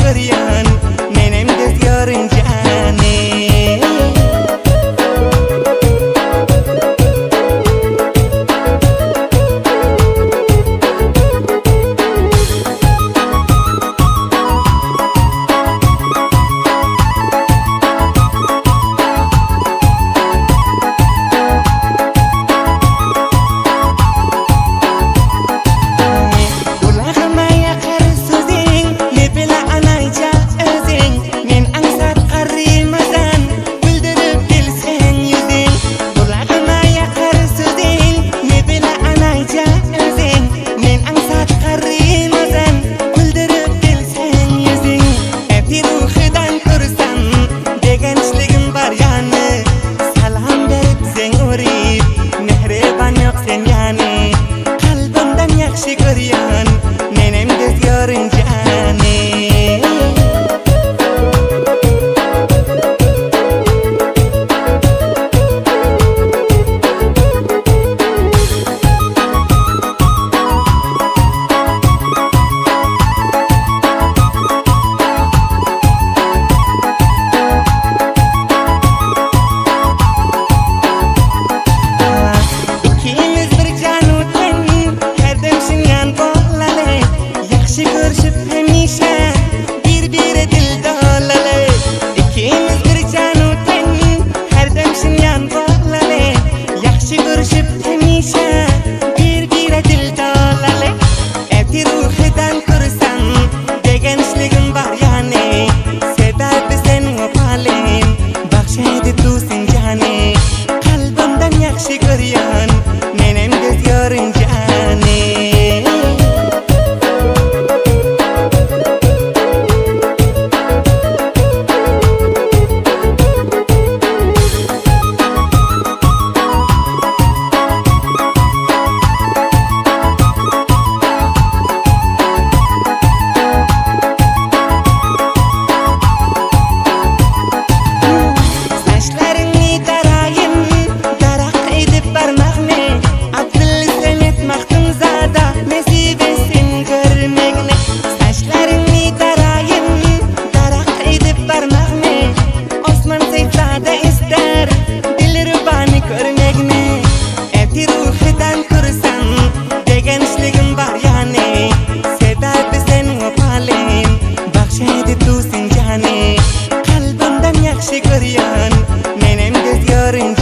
ko'rgan jon o'tgan hardam singan cărin